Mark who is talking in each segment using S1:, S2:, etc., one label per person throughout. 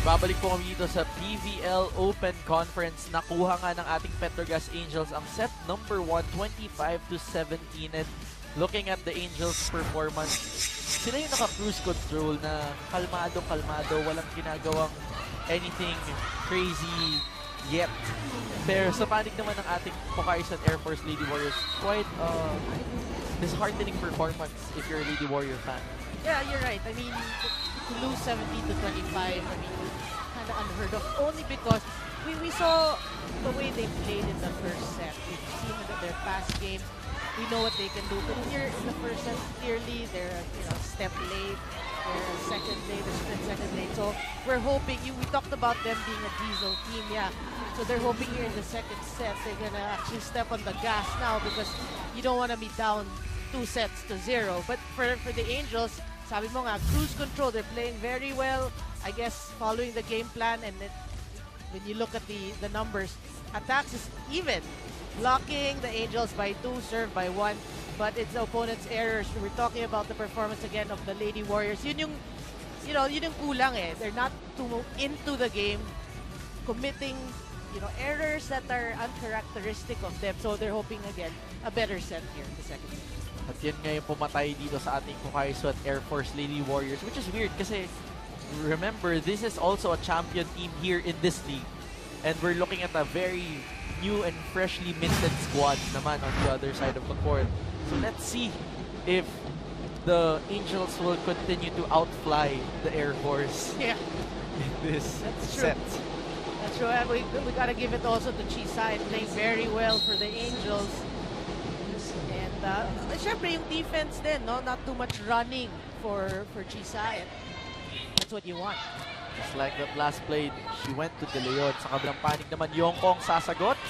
S1: Babalik po kami dito sa PVL Open Conference. Nakuha nga ng ating Petrogas Angels ang set number 1, 25 to 17. And looking at the Angels' performance, sila yung naka-cruise control na kalmado-kalmado, walang ginagawang anything crazy yet. Pero sa panig naman ng ating Pocahontas Air Force Lady Warriors, quite uh, disheartening performance if you're a Lady Warrior fan.
S2: Yeah, you're right. I mean, to lose 17 to 25, I mean, kind of unheard of. Only because we, we saw the way they played in the first set. We've seen that their past games. We know what they can do. But here in the first set, clearly they're you know step late. They're second late, they're sprint second late. So we're hoping. You we talked about them being a diesel team, yeah. So they're hoping here in the second set they're gonna actually step on the gas now because you don't want to be down two sets to zero. But for for the Angels, sabi mo nga, cruise control, they're playing very well. I guess following the game plan and it, when you look at the, the numbers, attacks is even. Blocking the Angels by two, served by one. But it's the opponent's errors. We're talking about the performance again of the Lady Warriors. Yun yung, you know, yun yung kulang eh. They're not too into the game, committing, you know, errors that are uncharacteristic of them. So they're hoping again a better set here in the second set.
S1: At yan nga yung pumatay dito sa ating Kukai Sweat Air Force Lady Warriors, which is weird kasi remember, this is also a champion team here in this league. And we're looking at a very new and freshly minted squad naman on the other side of the court. So let's see if the Angels will continue to outfly the Air Force
S2: Yeah.
S1: in this
S2: That's true.
S1: set.
S2: That's true. And we, we gotta give it also to Chisai playing very well for the Angels. And uh, syempre yung defense din, no? Not too much running for for Chisai. That's what you want.
S1: Just like that last play, she went to De Leon. Sa kabilang panig naman, Yongkong sasagot.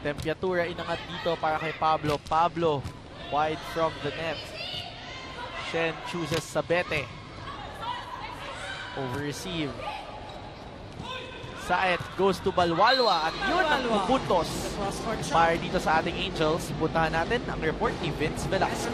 S1: Temperatura inangat dito para kay Pablo. Pablo, wide from the net. Shen chooses Sabete. Over receive. Saet goes to Balwalwa at yun ang pupuntos para dito sa ating Angels. Puntahan natin ang report ni Vince Velasco.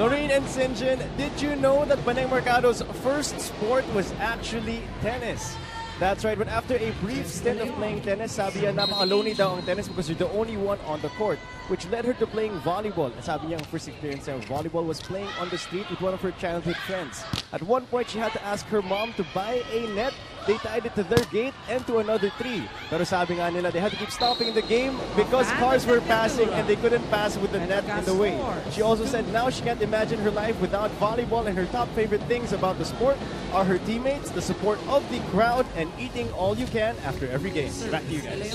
S3: Noreen and Sinjin, did you know that Baneng Mercado's first sport was actually tennis? That's right, but after a brief stint of playing tennis, sabi niya napaka-lonely daw ang tennis because you're the only one on the court, which led her to playing volleyball. Sabi niya ang first experience niya volleyball was playing on the street with one of her childhood friends. At one point, she had to ask her mom to buy a net. They tied it to their gate and to another tree. Pero sabi nga nila, they had to keep stopping the game because cars were passing and they couldn't pass with the net in the way. She also said now she can't imagine her life without volleyball and her top favorite things about the sport are her teammates, the support of the crowd, and eating all you can after every game. Back to you guys.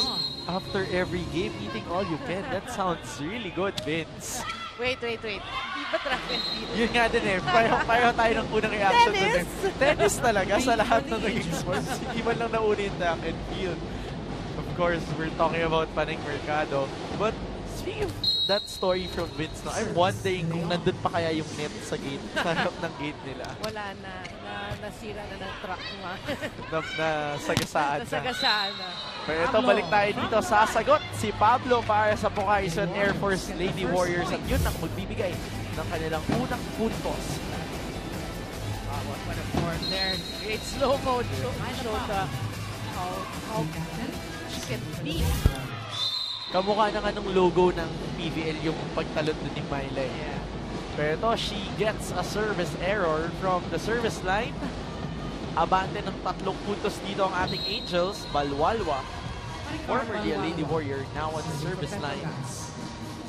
S1: After every game, eating all you can. That sounds really good, Vince.
S2: Wait, wait, wait. Track and field?
S1: Yun nga din eh. Pareho, pareho tayo ng unang reaction
S2: Tennis!
S1: eh. Tennis talaga sa lahat ng naging sports. Hindi man lang nauna yung track and field. Of course, we're talking about Paneng Mercado. But speaking of that story from Vince, no, I'm wondering kung nandun pa kaya yung net sa gate, sa harap ng gate nila.
S2: Wala na. na nasira na ng truck ah.
S1: Na, na sagasaan na.
S2: Nasagasaan na.
S1: Pero ito, balik tayo dito. Sasagot si Pablo para sa Pocahontas Air Force Lady Warriors at yun ang magbibigay ng kanilang unang puntos.
S2: Ah, what, what a form there. Great slow mo. Show, show the how, how she can be.
S1: Kamukha na nga nung logo ng PVL yung pagtalon ni Miley.
S2: Yeah.
S1: Pero ito, she gets a service error from the service line. Abante ng tatlong puntos dito ang ating Angels. Balwalwa, formerly a Lady Warrior, now on the service line.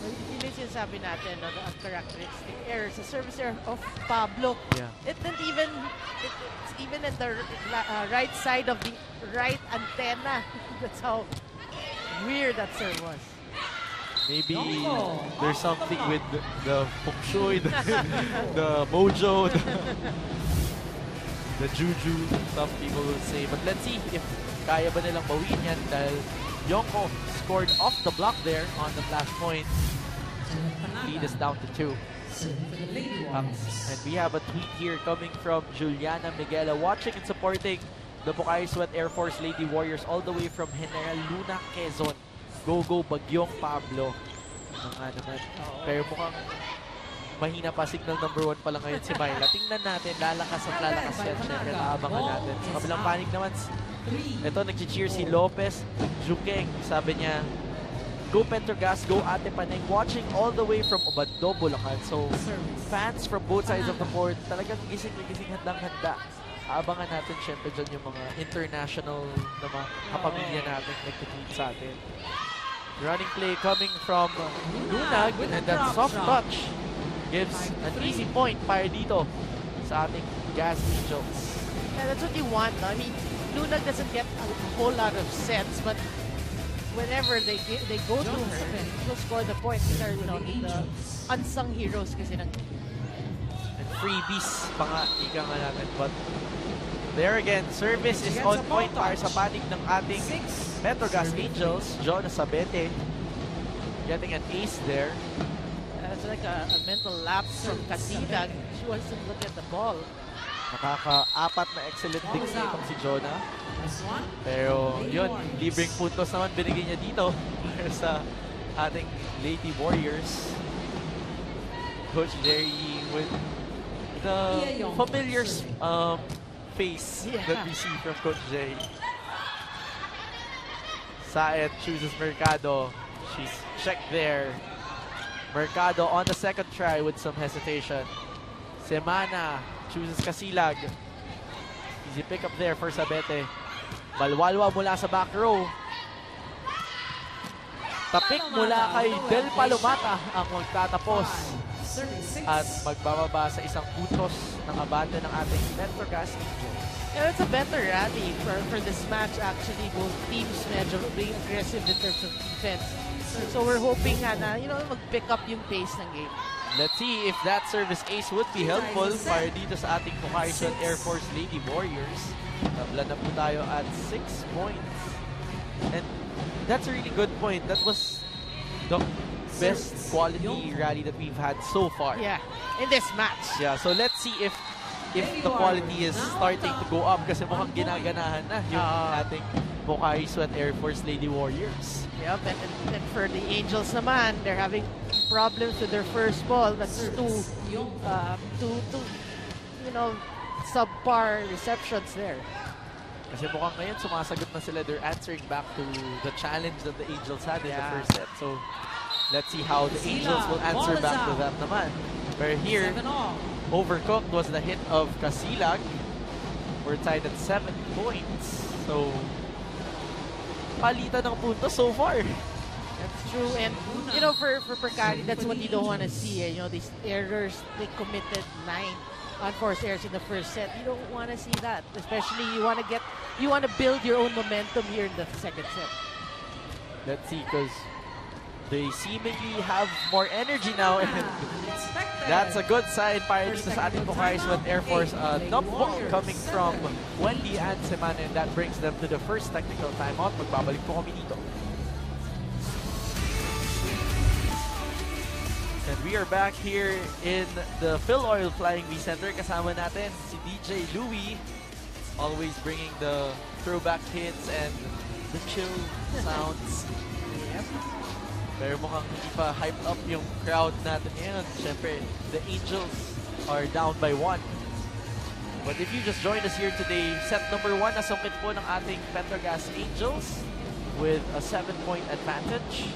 S2: Yun yung sinasabi natin, no, the characteristic error sa service error of Pablo.
S1: Yeah.
S2: It didn't even, it, it's even in the uh, right side of the right antenna. That's how weird that serve was.
S1: Maybe there's something with the, the feng shui, the, the mojo, the, the juju, some people will say. But let's see if kaya ba nilang bawiin yan dahil Yonko scored off the block there on the flash point. Lead is down to two. Um, and we have a tweet here coming from Juliana Miguela watching and supporting the Bukayo Sweat Air Force Lady Warriors all the way from General Luna, Quezon. Go, go, Bagyong Pablo. Ano nga naman. Pero mukhang mahina pa signal number one pa lang ngayon si Myla. Tingnan natin, lalakas at lalakas yan. Siyempre, naabangan natin. Sa kabilang panig naman, ito, nag-cheer si Lopez. Jukeng, sabi niya, Go Petrogas, go Ate Panay. Watching all the way from Obando, Bulacan. So, fans from both sides of the board, talagang gising na gising handang-handa. Abangan natin syempre dyan yung mga international na mga kapamilya natin nagtitweet sa atin. Running play coming from Lunag and that soft touch gives an easy point para dito sa ating Gas Angels.
S2: Yeah, that's what you want. No? I mean, Lunag doesn't get a whole lot of sets, but whenever they they go to her, she'll score the points. These are, you know, the unsung heroes kasi ng
S1: And freebies pa nga, ika nga natin. But there again, service is on point para sa panig ng ating Metrogas Angels. Jonas Sabete getting an ace there.
S2: it's like a, a mental lapse from Kasidag. She wants to look at the ball.
S1: Nakaka-apat na excellent na itong si Jonah. Pero yun, libreng puntos naman binigay niya dito para sa ating Lady Warriors. Coach Jerry with the familiar um, face that we see from Coach Jerry. Saet chooses Mercado. She's checked there. Mercado on the second try with some hesitation. Semana chooses Kasilag. Easy pick up there for Sabete. Balwalwa mula sa back row. Tapik mula kay Del Palomata ang magtatapos at magbababa sa isang puntos ng abante ng ating Angels.
S2: Yeah, it's a better rally for, for this match actually. Both teams medyo being aggressive in terms of defense. So we're hoping nga na, you know, mag-pick up yung pace ng game.
S1: Let's see if that service ace would be helpful para dito sa ating Horizon Air Force Lady Warriors. Tabla na po tayo at 6 points. And that's a really good point. That was the best quality rally that we've had so far.
S2: Yeah, in this match.
S1: Yeah, so let's see if if the quality is starting to go up kasi mukhang ginaganahan na yung
S2: Ah.
S1: ating Bukai Sweat Air Force Lady Warriors.
S2: Yep, and, and, and for the Angels naman, they're having problems with their first ball. That's two, uh, two, two, you know, subpar receptions there.
S1: Kasi mukhang ngayon sumasagot na sila. They're answering back to the challenge that the Angels had in the
S2: Yeah.
S1: first set. So, let's see how the Angels will answer back to that naman. But here, overcooked was the hit of Casilag. We're tied at 7 points. So, palitan ng puntos so far.
S2: That's true. And, you know, for, for Percari, that's what you don't want to see. Eh? You know, these errors, they committed nine unforced errors in the first set. You don't want to see that. Especially you want to get, you want to build your own momentum here in the second set.
S1: Let's see, because they seemingly have more energy now. And that's a good sign para dito sa ating Bucharest with Air Force. Uh, dump ball coming from Wendy and Semana and that brings them to the first technical timeout. Magbabalik po kami dito. We are back here in the Phil Oil Flying V Center. Kasama natin si DJ Louie, always bringing the throwback hits and the chill sounds. Pero mukhang hindi pa hyped up yung crowd natin ngayon. Siyempre, the Angels are down by one. But if you just joined us here today, set number one, nasungkit po ng ating Petrogas Angels with a seven-point advantage.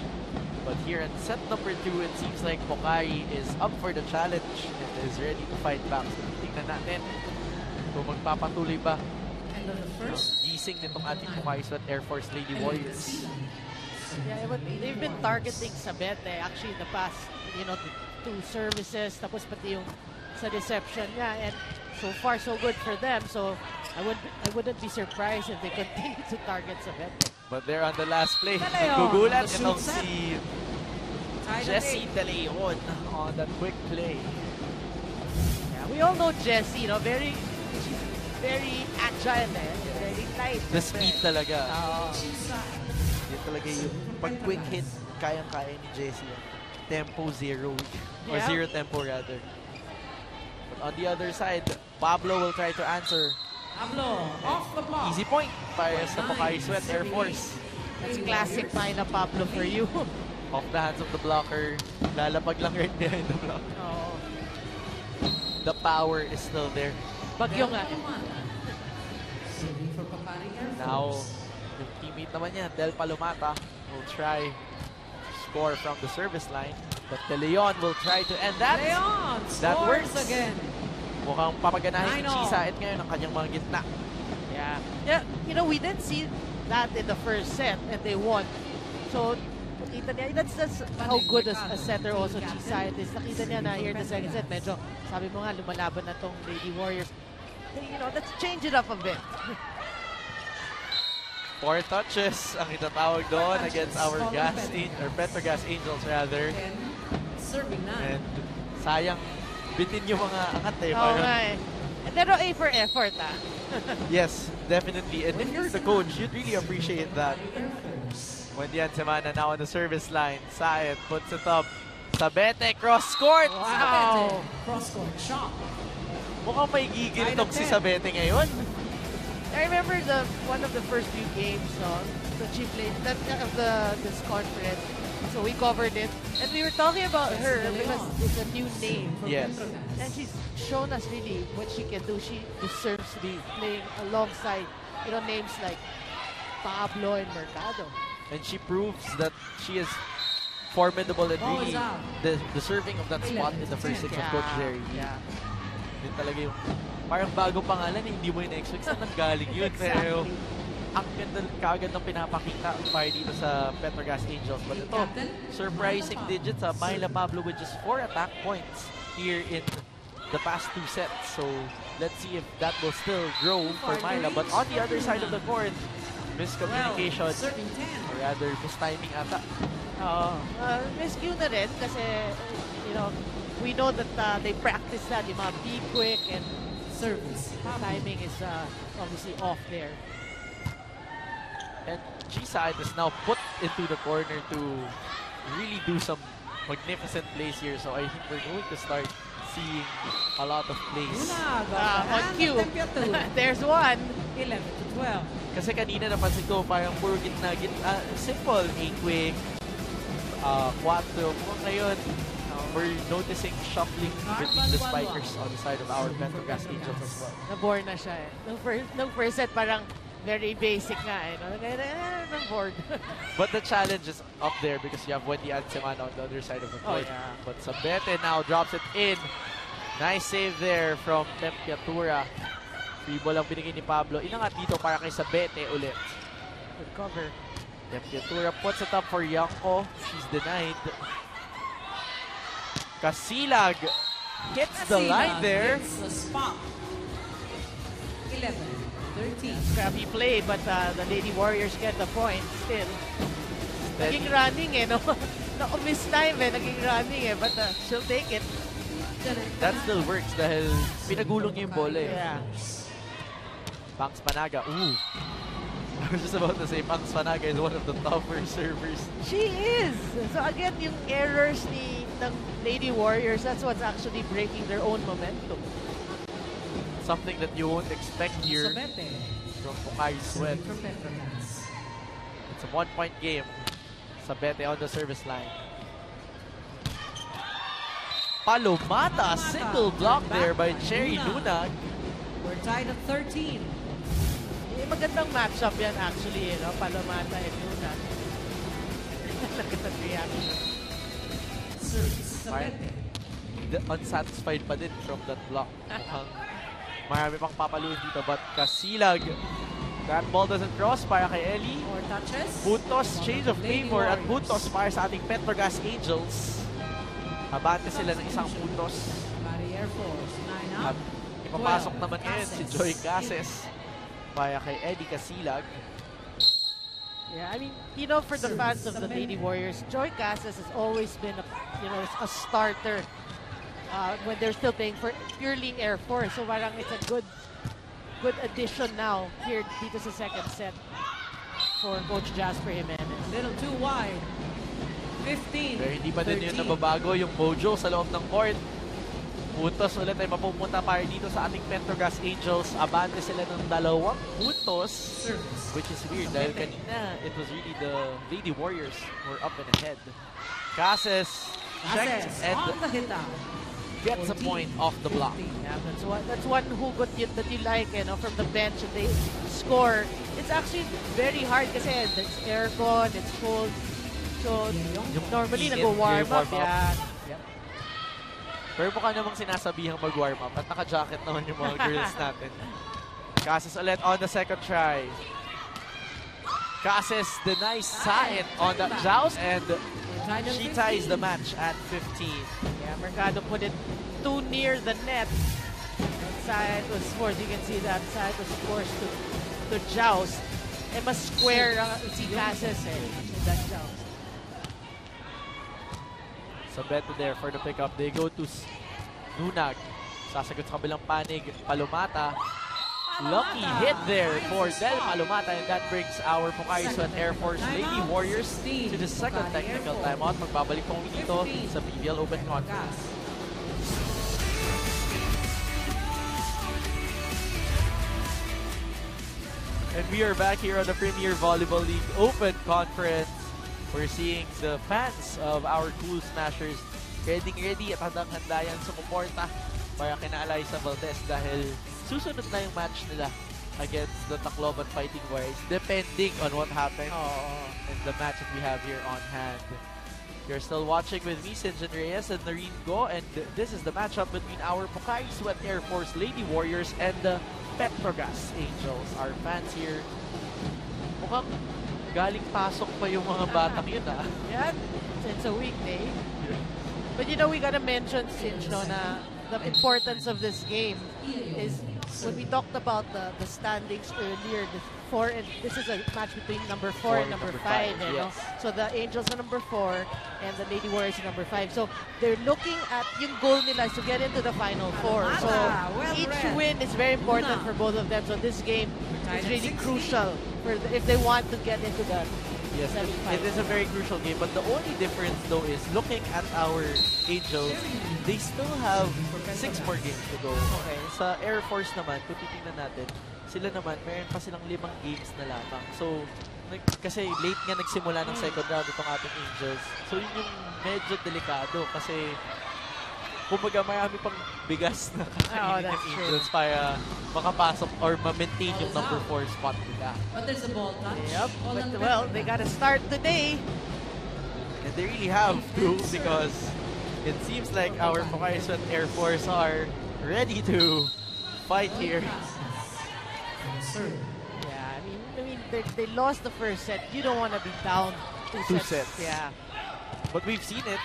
S1: But here in set number two, it seems like Pokai is up for the challenge and is ready to fight back. So, tingnan natin kung magpapatuloy ba ang gising nitong ating Pokai Sweat Air Force Lady Warriors.
S2: Yeah, but they've been targeting Sabete actually in the past, you know, two services, tapos pati yung sa deception niya. And so far, so good for them. So I would I wouldn't be surprised if they continue to target Sabete.
S1: But they're on the last play. Nagugulat itong si Jesse. De Leon on that quick play.
S2: Yeah, we all know Jessie, you know, very she's very agile eh. Very light.
S1: The speed talaga.
S2: Oo.
S1: Yun talaga yung pag quick hit, kayang-kaya ni Jesse. Tempo zero. Or
S2: Yeah.
S1: zero tempo rather. But on the other side, Pablo will try to answer.
S4: Pablo, off the block.
S1: Easy point para sa Pokai Sweat Air Force.
S2: That's classic Mina Pablo for you.
S1: Off the hands of the blocker. Lalapag lang right behind the block.
S2: Oo.
S1: the power is still there.
S2: Bagyo nga.
S1: Now, yung teammate naman niya, Del Palomata, will try to score from the service line. But De Leon will try to end that.
S4: Leon
S1: that
S4: scores
S1: works.
S4: again.
S1: Mukhang papaganahin ni
S4: Nine all.
S1: Chisait ngayon ang kanyang mga gitna.
S2: Yeah. Yeah, you know, we didn't see that in the first set and they won. So, nakita niya, that's, that's how good a, a setter also Chisayat is. Nakita niya na here in the second set, medyo, sabi mo nga, lumalaban na tong Lady Warriors. You know, let's change it up a bit.
S1: Four touches ang itatawag doon against our gas or Petrogas Angels rather.
S4: Again, serving nine.
S1: And sayang bitin yung mga angat eh.
S2: Oo nga eh. Pero A for effort ah.
S1: Yes, definitely. And if you're the coach, you'd really appreciate that. Wendian Semana now on the service line. Saet puts it up. Sabete cross court.
S2: Wow.
S4: Cross court shot.
S1: Mukhang may gigil si. Sabete ngayon.
S2: I remember the one of the first few games no, that she played that of the this conference. So we covered it, and we were talking about her because it's a new name.
S4: For
S1: Yes.
S4: Petronas.
S2: And she's shown us really what she can do. She deserves to be playing alongside, you know, names like Pablo and Mercado.
S1: And she proves that she is formidable and really de- deserving of that spot in the first six of Coach Jerry.
S2: Yeah.
S1: Yun talaga yung parang bago pangalan eh, hindi mo yung na-expect saan nanggaling yun. Pero
S2: Exactly.
S1: Ang ganda, kagad ng pinapakita para dito sa Petrogas Angels. But ito, surprising
S4: Mata.
S1: digits sa Myla Pablo with just four attack points here in the past two sets. So let's see if that will still grow for Myla. But on the other side of the court, miscommunication or rather mistiming ata.
S2: Oo. Uh, rescue na rin kasi, you know, we know that uh, they practice that, yung mga be quick and
S4: Service.
S2: timing is uh, obviously off there.
S1: And G-Side is now put into the corner to really do some magnificent plays here. So I think we're going to start seeing a lot of plays.
S2: Ah, on
S4: ang
S2: cue. There's one.
S4: 11 to 12.
S1: Kasi kanina napansin ko parang puro gitna, gitna simple, A-quick, uh, quattro. Kung ngayon, uh, we're noticing shuffling between the spikers on the side of our Petrogas Angels as well.
S2: Nabore na siya eh. Nung first, nung first set, parang very basic nga eh. No? Kaya, nang bored.
S1: But the challenge is up there because you have Wendy and Semana on the other side of the
S2: Oh,
S1: court.
S2: yeah.
S1: But Sabete now drops it in. Nice save there from Tempiatura. Free ball ang binigay ni Pablo. Inangat dito para kay Sabete ulit.
S2: Good cover.
S1: Tempiatura puts it up for Yanko. She's denied. Kasilag hits the line there.
S4: gets the spot. 11, 13.
S2: Scrappy play, but uh, the Lady Warriors get the point still.
S1: Steady.
S2: Naging running eh, no? no miss time eh, naging running eh, but uh, she'll take it.
S1: That still works dahil pinagulong niya yung bola eh.
S2: Yeah.
S1: Pangs Panaga. Ooh. I was just about to say Pangs Panaga is one of the tougher servers.
S2: She is! So again, yung errors ni ng Lady Warriors, that's what's actually breaking their own momentum.
S1: Something that you won't expect here from Pukay Sweat.
S4: Serving for Petronas.
S1: It's a one-point game. Sabete on the service line. Palomata, single block there by Cherry Lunag.
S4: We're tied at 13.
S2: Eh, magandang matchup yan actually, eh, no? Palomata and Luna. That reaction.
S4: Service.
S1: Right.
S4: Sabete.
S1: Unsatisfied pa din from that block. Mukhang marami pang papaluin dito but Kasilag. That ball doesn't cross para kay Ellie.
S4: More touches.
S1: Butos, change of favor at. Butos para sa ating Petrogas Angels. Abante sila ng isang Butos.
S4: Bari Air Force. 9
S1: At ipapasok
S4: 12,
S1: naman ngayon si. Joy Cases para kay Eddie Casilag.
S2: Yeah, I mean, you know, for the fans of the Lady Warriors, Joy Casas has always been a, you know, a starter uh, when they're still playing for purely Air Force. So parang it's a good, good addition now here dito sa second set for Coach Jasper Jimenez.
S4: Little too wide. 15.
S1: Pero hindi pa din yun
S4: 13.
S1: nababago yung mojo sa loob ng court. Puntos ulit ay mapupunta para dito sa ating Petrogas Angels. Abante sila ng dalawang puntos. Which is weird dahil kanina it was really the Lady Warriors who were up and ahead. Cases
S4: Cases
S1: and
S4: on the hit out.
S1: Gets a point off the block.
S2: Yeah, that's one. That's one hugot you, that you like, you know, from the bench and they score. It's actually very hard kasi it's aircon, it's cold. So normally
S1: init,
S2: nag-warm
S1: yung
S2: up.
S1: warm up.
S2: Yeah.
S1: Pero mukha namang sinasabihang mag-warm up at naka-jacket naman yung mga girls natin. Cases ulit on the second try. Cases denies Saet on the joust and she ties
S4: 15.
S1: the match at 15.
S2: Mercado put it too near the net. And Sayed was forced, you can see that Sayed was forced to, to joust. Eh, mas square ang si Cases eh, that joust.
S1: So Beto there for the pickup. They go to Nunag. Sasagot sa kabilang panig. Palumata. Lucky hit there for Del Palumata and that brings our Pukaiso at Air Force Lady Warriors to the second technical timeout. Magbabalik po dito sa PBL Open Conference. And we are back here on the Premier Volleyball League Open Conference. We're seeing the fans of our Cool Smashers ready ready at handang-handa yan sumuporta para kina Eliza Valdez dahil susunod na yung match nila against the Tacloban Fighting Warriors depending on what happens in the match that we have here on hand. You're still watching with me, Sinjin Reyes and Noreen Go, and this is the matchup between our Pokai Sweat Air Force Lady Warriors and the Petrogas Angels. Our fans here, mukhang galing pasok pa yung mga batang yun ah.
S2: Yeah, it's a weekday. But you know, we gotta mention, Sinch, no, na the importance of this game is when we talked about the, the standings earlier, the four and this is a match between number four, and number, five, you know?
S1: yes.
S2: So the Angels are number four and the Lady Warriors are number five. So they're looking at yung goal nila is to get into the final four. So
S4: Ah, well
S2: each
S4: read.
S2: win is very important
S4: Una.
S2: for both of them. So this game
S4: Tied
S2: is really
S4: 16.
S2: crucial for the, if they want to get into the
S1: Yes, it, is a very crucial game. But the only difference though is looking at our Angels, they still have six more games to go. Okay. Sa Air Force naman, kung titingnan natin, sila naman, meron pa silang limang games na lamang. So, kasi late nga nagsimula ng second round itong ating Angels. So, yun yung medyo delikado kasi kumbaga marami pang bigas na
S2: Oh,
S1: kakainin
S2: that's
S1: ng
S2: true.
S1: Angels para makapasok or ma-maintain yung number 4 spot nila.
S4: But there's a ball touch.
S2: Yep,
S4: All
S2: but well, they gotta start today.
S1: And they really have to because it seems like our Pokaiso and Air Force are ready to fight here.
S2: Yeah, I mean, I mean, they, they lost the first set. You don't want to be down two,
S1: Two
S2: sets.
S1: sets.
S2: Yeah,
S1: But we've seen it.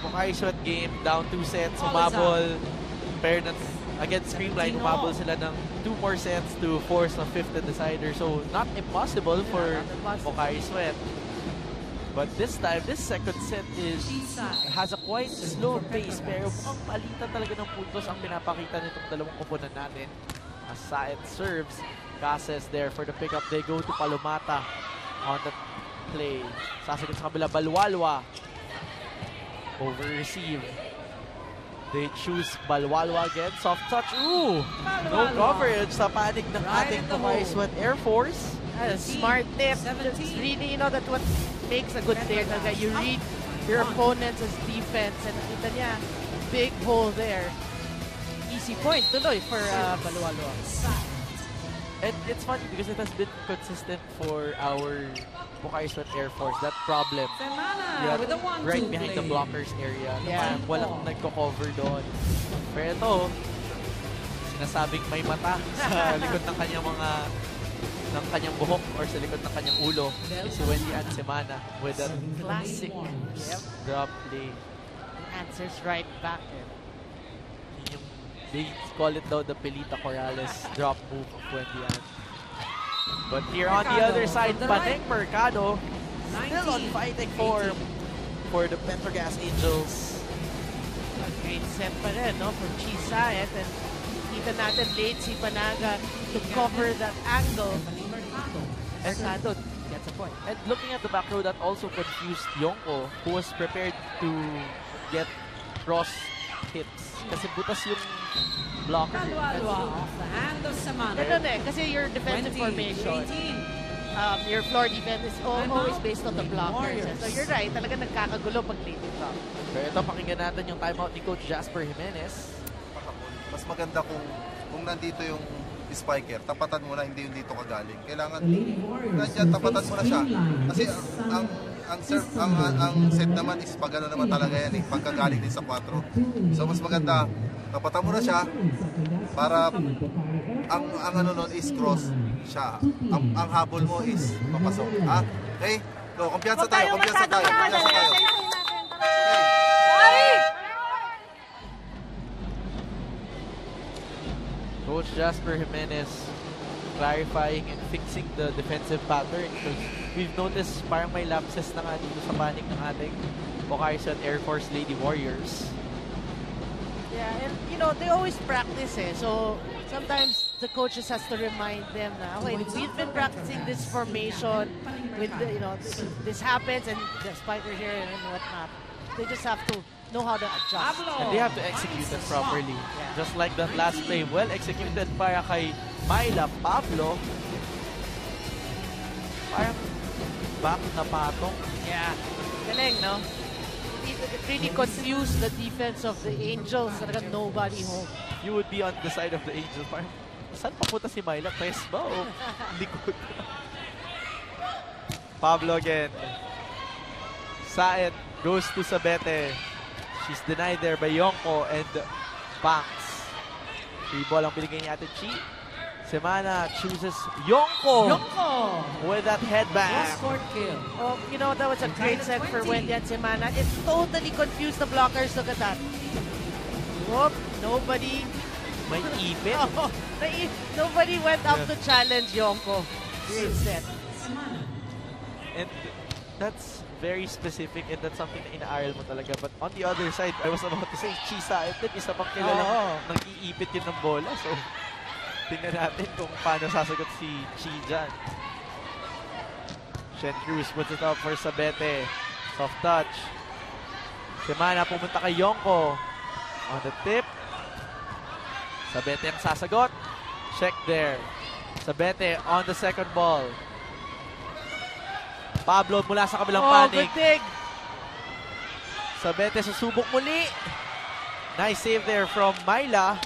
S1: Pokaiso at game, down two sets,
S4: All is
S1: umabol. Fairness, against Streamline,
S4: 17
S1: umabol
S4: all.
S1: sila ng two more sets to force a fifth and decider. So, not impossible for
S2: impossible.
S1: Pokaiso. But this time, this second set is has a quite slow pace pero mukhang palitan talaga ng puntos ang pinapakita nitong dalawang koponan natin. As Saet serves, Cases there for the pickup. They go to Palumata on the play. Sasagot sa kabila, Balwalwa. Over receive. They choose Balwalwa again. Soft touch. Ooh! No coverage sa panig ng
S4: Right
S1: ating
S4: in the
S1: Sweat Air Force.
S2: That's a smart tip.
S4: 17.
S2: It's really, you know, that's what makes a good player. that You read your opponents as defense and nakita niya, big hole there. Easy point tuloy for uh, Balualo.
S1: And it's funny because it has been consistent for our Sweat Air Force. That problem.
S4: Semana
S1: Yeah,
S4: with a one
S1: right behind the blockers area.
S2: Yeah.
S1: parang walang nagko-cover doon. Pero ito, sinasabing may mata sa likod ng kanyang mga ng kanyang buhok or sa likod ng kanyang ulo is si Wendy Ansemana with that classic
S2: Yep.
S1: drop play.
S2: Answers right back.
S1: Yun yung, they call it daw the Pelita Corrales drop move of Wendy An. But here on the other side,
S4: the right.
S1: Paneng Mercado still on
S4: 19,
S1: fighting for
S4: 18.
S1: for the Petrogas Angels.
S2: A great set pa rin, no, from Chisayet. And kita natin late si Panaga to cover that angle.
S4: Mercado.
S1: And,
S2: Mercado gets a point.
S1: and looking at the back row, that also confused Yonko, who was prepared to get cross hits. Kasi butas yung blocker.
S4: Balwalwa off the hand of
S2: kasi your defensive
S4: 20,
S2: formation.
S4: 18.
S2: um, your floor defense is always based on the blockers. So you're right, talaga nagkakagulo pag late drop.
S1: Pero ito, pakinggan natin yung timeout ni Coach Jasper Jimenez.
S5: Mas maganda kung kung nandito yung spiker, tapatan mo na, hindi yung dito kagaling. Kailangan, nandiyan, tapatan mo na siya. Kasi ang, ang, serve, ang, ang, ang set naman is pag ano naman talaga yan eh, pagkagaling din sa 4. So mas maganda, tapatan mo na siya para ang, ang ano nun is cross siya. Ang, ang habol mo is papasok. Ha? Okay? So, kumpiyansa tayo, kumpiyansa tayo, kumpiyansa tayo. Okay.
S1: Coach Jasper Jimenez clarifying and fixing the defensive pattern because we've noticed parang may lapses na nga dito sa panic ng ating Bocarisan Air Force Lady Warriors.
S2: Yeah, and you know, they always practice eh. So sometimes the coaches has to remind them na, okay, we've been practicing this formation with, the, you know, this, this happens and the spiker here and whatnot. They just have to know how to adjust.
S1: And they have to execute it properly. Just like that last play, well executed para kay Myla Pablo. Parang back na patong.
S2: Yeah. Galing, no? It, it really confused the defense of the Angels. Talaga nobody home.
S1: You would be on the side of the Angels. Parang, saan papunta si Myla? Press ba o likod? Pablo again. Saet goes to Sabete. She's denied there by Yonko and Banks. Free ball ang binigay ni Ate Chi. Semana chooses Yonko
S4: Yoko!
S1: with that
S4: headband. Kill.
S2: Oh, you know, that was a great set for Wendy and Semana. It totally confused the blockers. Look at that. Whoop, nobody,
S1: May ipit.
S2: oh, nai- nobody went up to challenge Yonko. Great set.
S4: Samana.
S1: And that's very specific and that's something na inaaral mo talaga. But on the other side, I was about to say, Chisa, ito isa pang kilala
S2: Oo.
S1: nag-iipit yun ng bola. So, tingnan natin kung paano sasagot si Chi dyan. Shen Cruz puts it up for Sabete. Soft touch. Semana pumunta kay Yonko. On the tip. Sabete ang sasagot. Check there. Sabete on the second ball. Pablo mula sa kabilang
S2: Oh,
S1: panig.
S2: dig.
S1: Sabete susubok muli. Nice save there from Myla.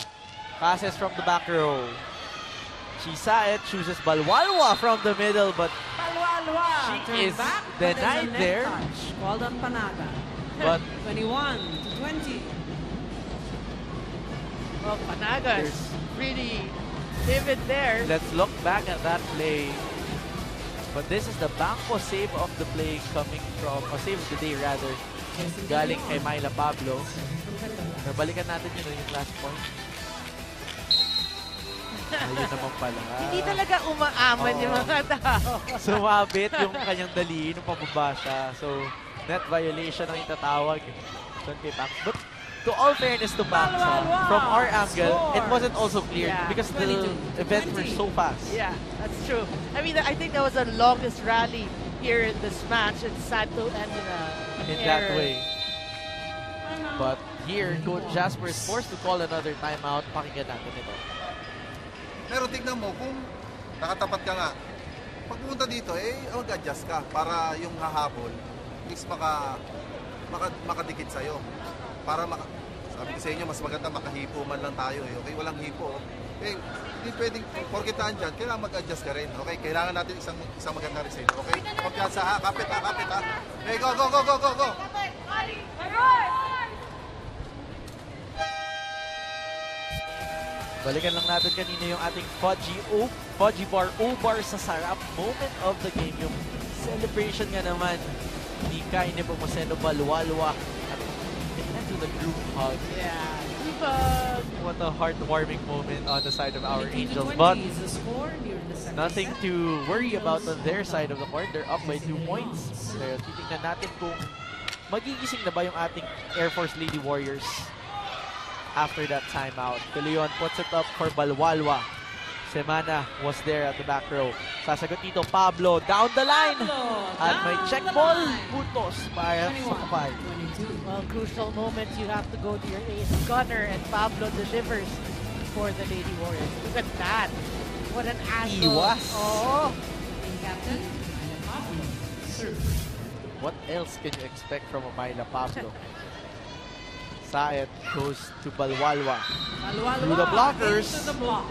S1: Passes from the back row. Chisaet chooses Balwalwa from the middle but
S4: Palwalwa
S1: She
S4: turned
S1: is
S4: back,
S1: denied there.
S4: touch. Called on Panada.
S1: but
S4: 21 to 20.
S2: Oh, Panagas. Really vivid there.
S1: let's look back at that play. But this is the Bangko save of the play coming from, or save of the day rather, galing kay Myla Pablo. Nabalikan natin yun yung last point. Ayun naman pala.
S2: Hindi talaga umaaman
S1: Oo.
S2: yung mga tao.
S1: Sumabit yung kanyang dali nung pababa siya. So, net violation ang itatawag doon kay Pax. But to all fairness to Pax, ah, from our angle, it wasn't also clear
S2: Yeah.
S1: because the
S4: 22,
S1: events were
S4: 20.
S1: so fast.
S2: Yeah, that's true. I mean, I think that was the longest rally here in this match. It's sad to end in, a,
S1: in
S2: error.
S1: that way. But here, Coach Jasper is forced to call another timeout. Pakinggan natin ito.
S5: Pero tignan mo, kung nakatapat ka nga, pag pumunta dito, eh, mag-adjust ka para yung hahabol is maka, maka, makadikit sa'yo. Para maka, sabi ko sa inyo, mas maganda makahipo man lang tayo eh. Okay, walang hipo. Eh, hindi pwedeng, porkitaan dyan, kailangan mag-adjust ka rin. Okay, kailangan natin isang, isang magandang reset. Okay, kumpiyansa ha, kapit ha, kapit ha. Okay, go, go, go, go, go, go.
S1: Balikan lang natin kanina yung ating Fudgy, o, Fudgy Bar O-Bar sa sarap moment of the game. Yung celebration nga naman ni Kai Nepomuceno Balwalwa the group hug.
S2: Yeah, Diba?
S1: What a heartwarming moment on the side of our
S4: 22
S1: Angels.
S4: 20
S1: But nothing to worry about on their side of the court. They're up by two points. Pero titingnan natin kung magigising na ba yung ating Air Force Lady Warriors after that timeout. Leon puts it up for Balwalwa. Semana was there at the back row. Sasagot dito Pablo down the line.
S4: Pablo,
S1: At may check ball. Puntos para sa kapal.
S4: 22.
S2: Well, crucial moments, you have to go to your ace gunner, and Pablo delivers for the Lady Warriors. Look at that. What an asshole.
S1: Iwas.
S2: Oh,
S4: captain,
S1: what else can you expect from a Myla Pablo? Saet goes to Balwalwa.
S4: Malwalwa
S1: Through the blockers.
S4: into the block.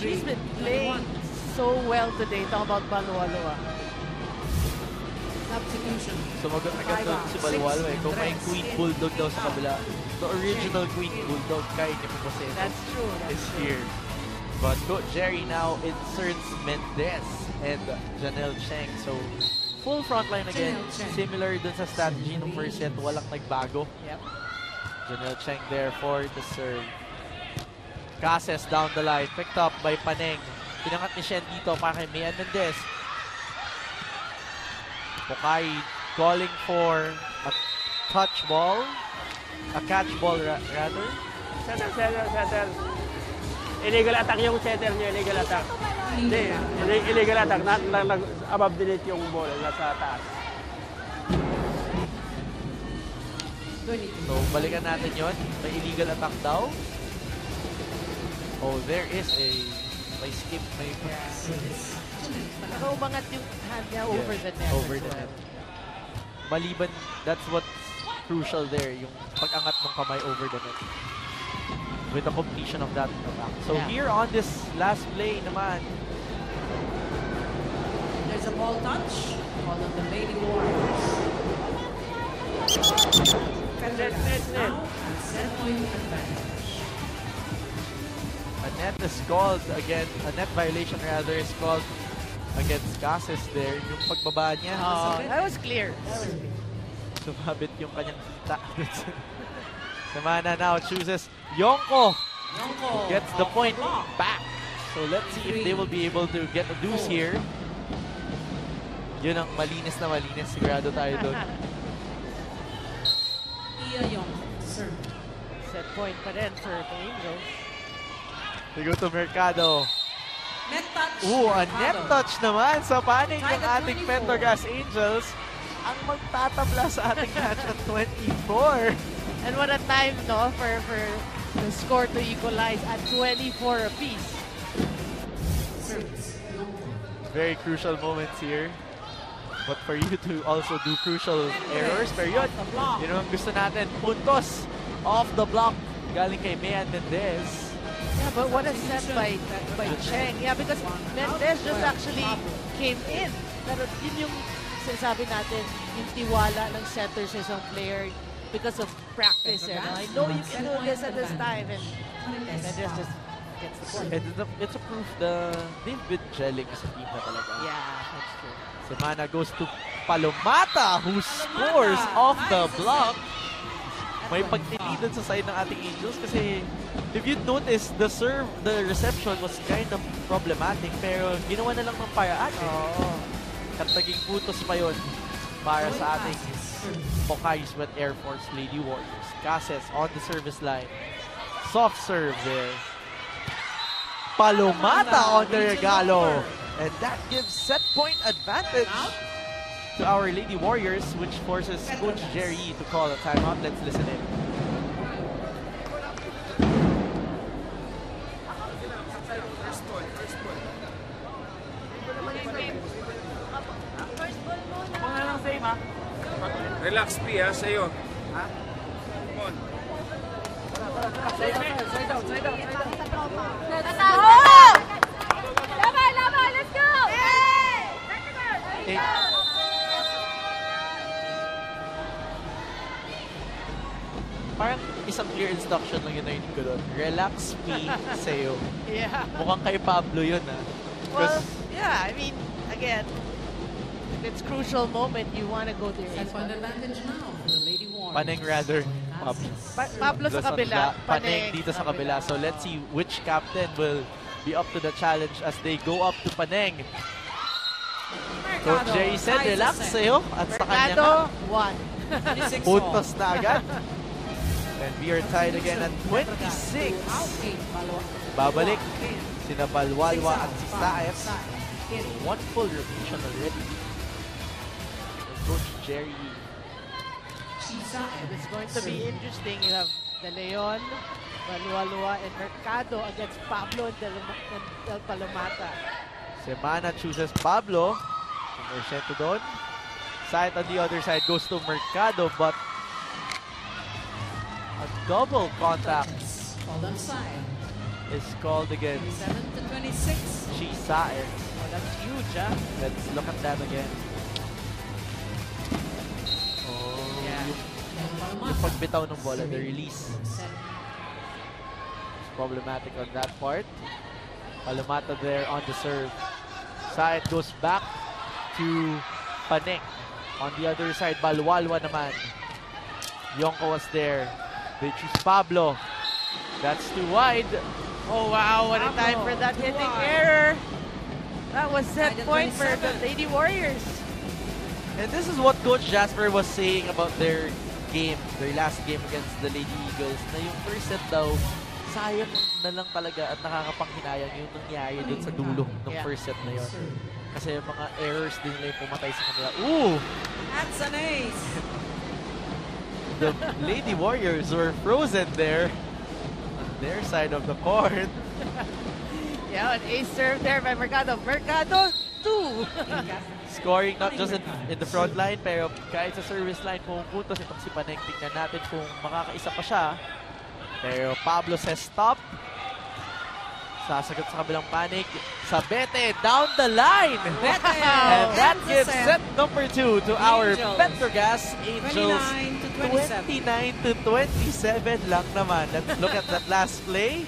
S2: She's
S4: 23,
S2: been playing
S4: 21.
S2: so well today. Talk about Balualua.
S4: Substitution.
S1: Sumagot agad doon si
S4: six
S1: Balwalwa eh. Kung may. Queen Bulldog daw sa kabila, the original Queen Bulldog, kaya niya po kasi
S2: That's true. That's
S1: is
S2: true.
S1: here. But Coach Jerry now inserts Mendez and Janelle Cheng. So, full frontline again.
S4: Janelle Cheng.
S1: Similar dun sa strategy ng first set. Walang nagbago.
S2: Yep.
S1: Janelle Cheng there for the serve. Cases down the line. Picked up by Paneng. Pinangat ni Shen dito para kay Mian Mendez. Pokai calling for a touch ball. A catch ball ra- rather.
S6: Settle, settle, settle. Illegal attack yung setter niya, illegal attack. Hindi, illegal attack. Na, na, nag, above the net yung ball, nasa taas.
S4: 22.
S1: So, balikan natin yon. May illegal attack daw. Oh, there is a... May skip, may...
S2: Saka umangat yung hand niya over the net.
S1: Over the net. Maliban, that's what's crucial there, yung pag-angat ng kamay over the net. With the completion of that attack. So
S2: Yeah.
S1: here on this last play naman,
S4: There's a ball touch. On the Lady Warriors.
S6: Net, net, net.
S4: Now, set point advantage.
S1: Net is called again, a net violation rather is called against Cases there. Yung pagbaba niya,
S2: Oh, that was clear. That was clear.
S1: sumabit yung kanyang kita. Samana now chooses Yonko.
S4: Yonko
S1: gets the point back. So let's see if they will be able to get a deuce here. Yun ang malinis na malinis. Sigurado tayo doon.
S4: Iya Yonko.
S2: Set point pa rin for the Angels.
S1: We go to Mercado.
S4: Net touch.
S1: Ooh, a net touch naman sa panig ng
S4: at
S1: ating
S4: 24.
S1: Pendergast Angels. Ang magtatabla sa ating match at 24.
S2: And what a time, no, for, for the score to equalize at 24 apiece.
S1: Very crucial moments here. But for you to also do crucial errors, pero yun, yun ang gusto natin. Puntos off the block galing kay Mayan Mendez.
S2: Yeah, but what a set by by Cheng. Yeah, because Mendez just actually came in. Pero yun yung sinasabi natin, yung tiwala ng center sa isang player because of practice. Eh, no? I know you can do this at this time. And Mendez just gets the point.
S1: It's a, it's a proof na they've been gelling as a team na talaga.
S2: Yeah, that's true.
S1: Semana goes to Palomata who scores off the block. May pagtilidan sa side ng ating Angels kasi if you notice, the serve, the reception was kind of problematic pero ginawa na lang ng paraan.
S2: Oo.
S1: At naging putos pa yun para sa ating Pocayos with Air Force Lady Warriors. Cases on the service line. Soft serve there. Palomata on the regalo. And that gives set point advantage to our Lady Warriors, which forces Coach Jerry to call a timeout. Let's listen in.
S6: Relax, P, ha, sa'yo.
S7: Laban, laban, let's go!
S1: Eh, parang isang clear instruction lang yun na yun ko doon. Relax, me, sa'yo.
S2: Yeah.
S1: Mukhang kay Pablo yun ah.
S2: Well,
S1: Because
S2: yeah, I mean, again, if it's crucial moment, you want to go there.
S4: Set point advantage now the Lady Warriors.
S1: Paneng rather, Pablo.
S2: Pa- Pablo sa kabila.
S1: Paneng dito sa kabila. So let's see which captain will be up to the challenge as they go up to Paneng. Coach Jerry said, relax sa'yo. At sa kanya
S2: Mercado,
S1: nga,
S2: one.
S4: 26
S1: puntos na agad. And we are tied again at 26.
S4: Out eight, Balwa-
S1: Babalik sina Balwalwa at si Saef.
S4: side.
S1: One full rotation already. And Coach Jerry.
S2: It's going to be interesting. You have De Leon, Balualua, and Mercado against Pablo and Del, and Del Palomata.
S1: Semana chooses Pablo. Sumersyento doon. Sight on the other side goes to Mercado, but a double contact
S4: Called onside.
S1: is called against
S4: 27 to 26.
S1: Chi Saet.
S2: Oh, that's huge, ah.
S1: Let's look at that again. Oh,
S2: Yeah.
S1: yung, yung pagbitaw ng bola, the release.
S4: Set.
S1: problematic on that part. Palumata there on the serve. Side goes back to Panek. On the other side, Balwalwa naman. Yonko was there. They choose Pablo. That's too wide.
S2: Oh, wow. What a time for that hitting error. That was set point for the
S4: 27.
S2: Lady Warriors.
S1: And this is what Coach Jasper was saying about their game, their last game against the Lady Eagles, na yung first set daw, sayang na lang talaga at nakakapanghinayang yung nangyari dun sa dulo ng
S2: Yeah.
S1: first set na yun. Kasi yung mga errors din nila yung pumatay sa kanila. Ooh!
S4: That's an ace.
S1: The Lady Warriors were frozen there on their side of the court.
S2: Yeah, an ace serve there by Mercado. Mercado, two.
S1: Scoring not just in, in the front line, pero kahit sa service line, pumupuntos itong si Paneng. Tingnan natin kung makakaisa pa siya. Pero Pablo says stop. Sasagot sa kabilang panic. Sabete down the line.
S4: Bete.
S1: And that gives
S4: set.
S1: number two to our
S4: Angels.
S1: Petrogas Angels.
S4: 29 to 27.
S1: 29 to 27 lang naman. Let's look at that last play.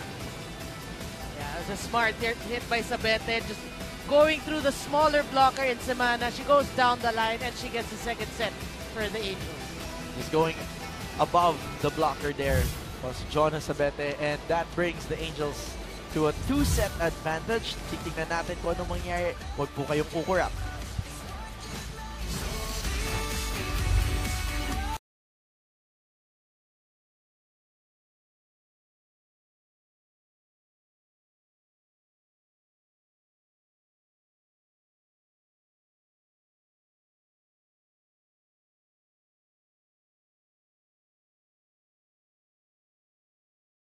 S2: Yeah, it was a smart hit, by Sabete. Just going through the smaller blocker in Semana. She goes down the line and she gets the second set for the Angels.
S1: He's going above the blocker there was Jonas Sabete and that brings the Angels to a two-set advantage. Titingnan natin kung anong mangyayari. Huwag po kayong kukurap.